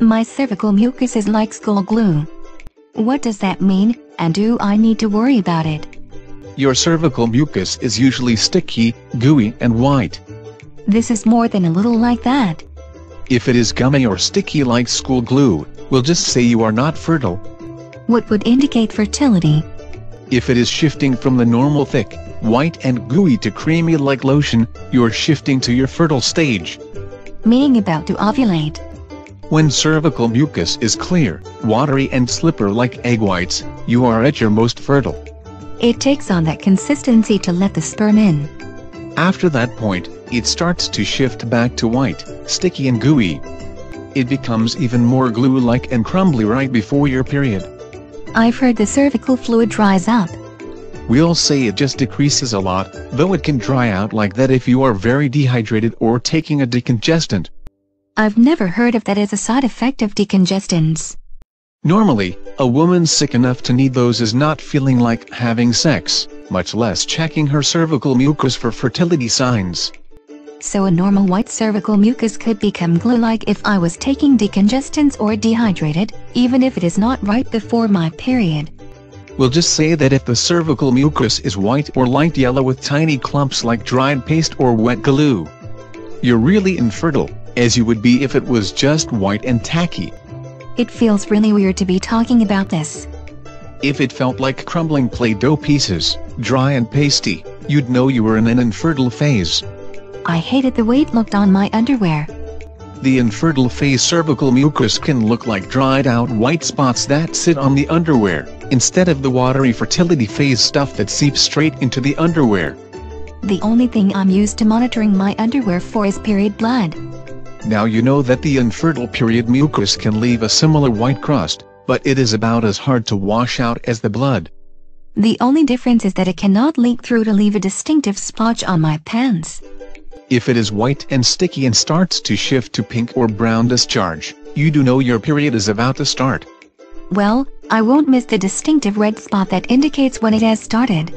My cervical mucus is like school glue. What does that mean, and do I need to worry about it? Your cervical mucus is usually sticky, gooey and white. This is more than a little like that. If it is gummy or sticky like school glue, we'll just say you are not fertile. What would indicate fertility? If it is shifting from the normal thick, white and gooey to creamy like lotion, you're shifting to your fertile stage. Meaning about to ovulate. When cervical mucus is clear, watery and slipper like egg whites, you are at your most fertile. It takes on that consistency to let the sperm in. After that point, it starts to shift back to white, sticky and gooey. It becomes even more glue-like and crumbly right before your period. I've heard the cervical fluid dries up. We'll say it just decreases a lot, though it can dry out like that if you are very dehydrated or taking a decongestant. I've never heard of that as a side effect of decongestants. Normally, a woman sick enough to need those is not feeling like having sex, much less checking her cervical mucus for fertility signs. So a normal white cervical mucus could become glue-like if I was taking decongestants or dehydrated, even if it is not right before my period. We'll just say that if the cervical mucus is white or light yellow with tiny clumps like dried paste or wet glue, you're really infertile, as you would be if it was just white and tacky. It feels really weird to be talking about this. If it felt like crumbling Play-Doh pieces, dry and pasty, you'd know you were in an infertile phase. I hated the way it looked on my underwear. The infertile phase cervical mucus can look like dried out white spots that sit on the underwear, instead of the watery fertility phase stuff that seeps straight into the underwear. The only thing I'm used to monitoring my underwear for is period blood. Now you know that the infertile period mucus can leave a similar white crust, but it is about as hard to wash out as the blood. The only difference is that it cannot leak through to leave a distinctive splotch on my pants. If it is white and sticky and starts to shift to pink or brown discharge, you do know your period is about to start. Well, I won't miss the distinctive red spot that indicates when it has started.